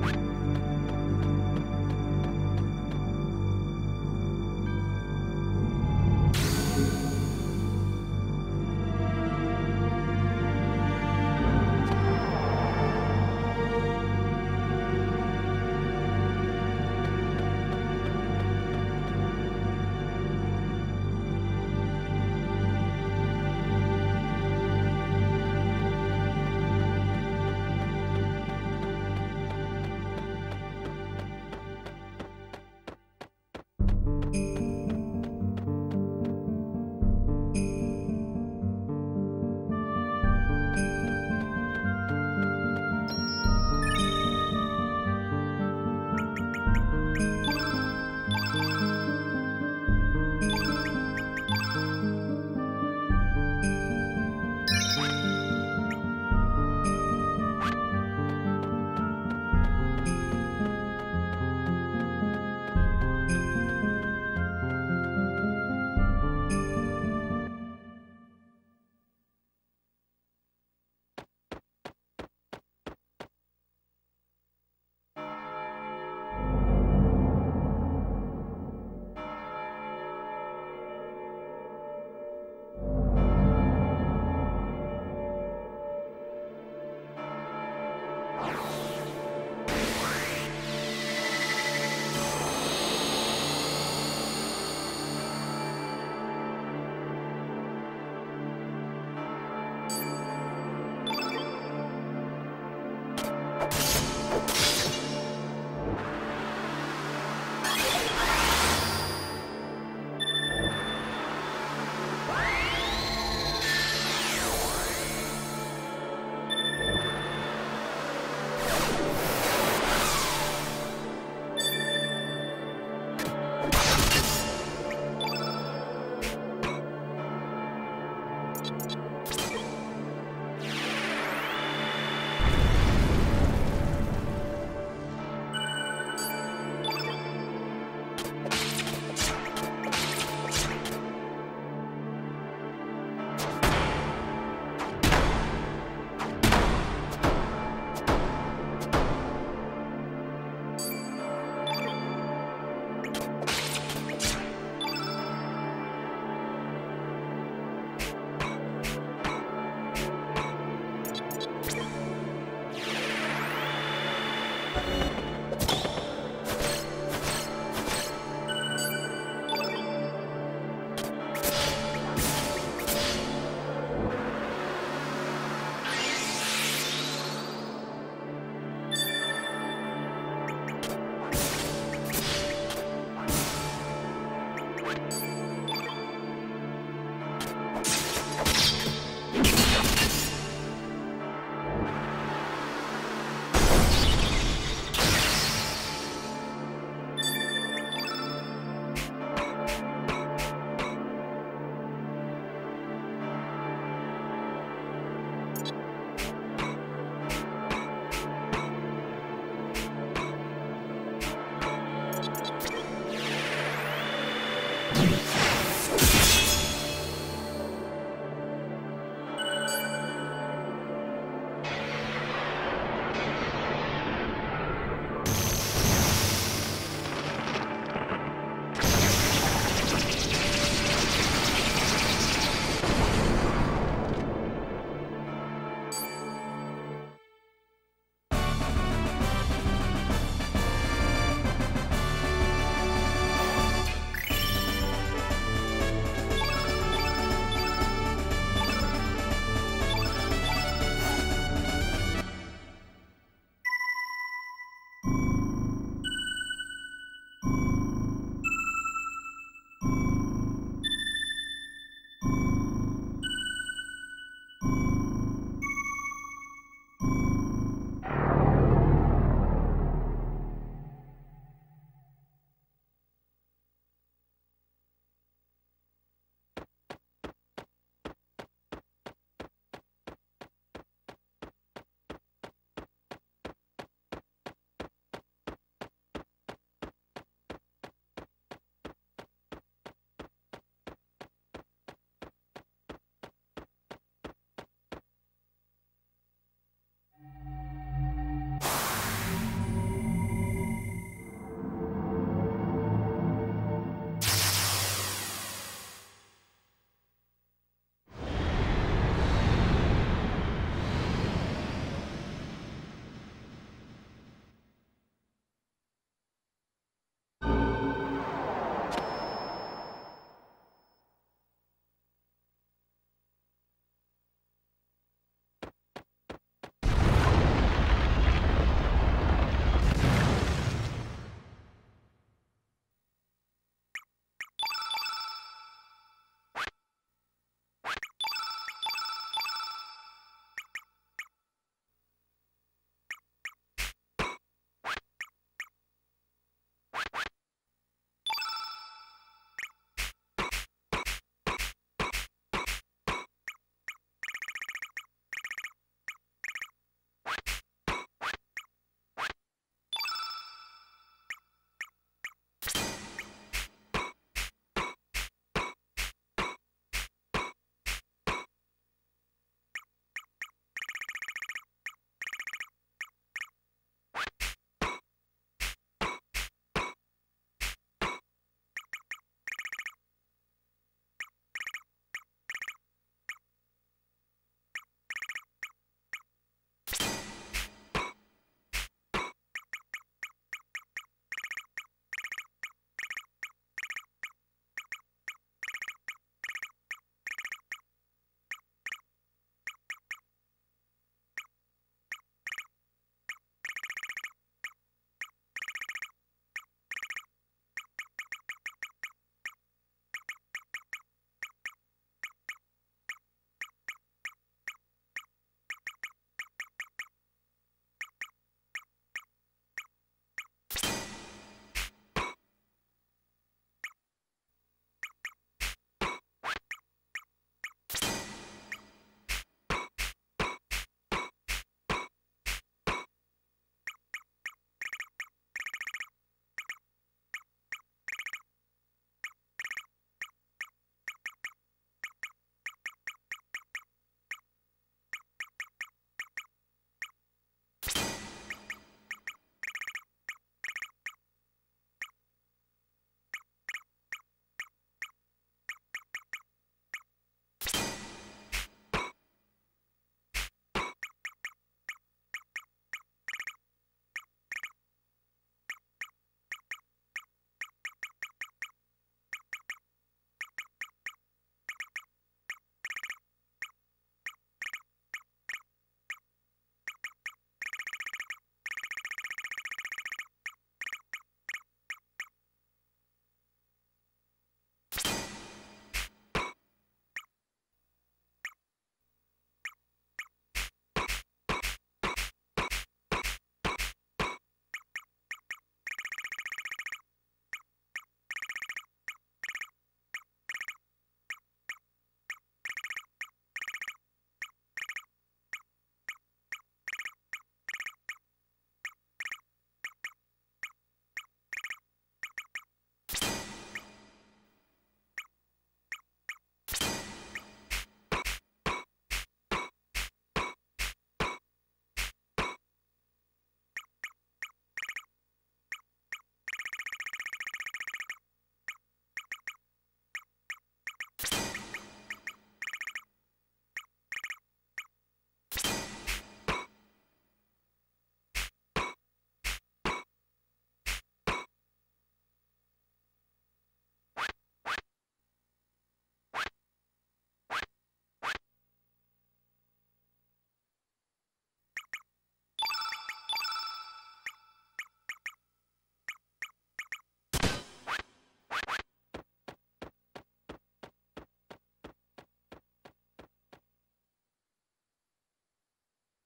What?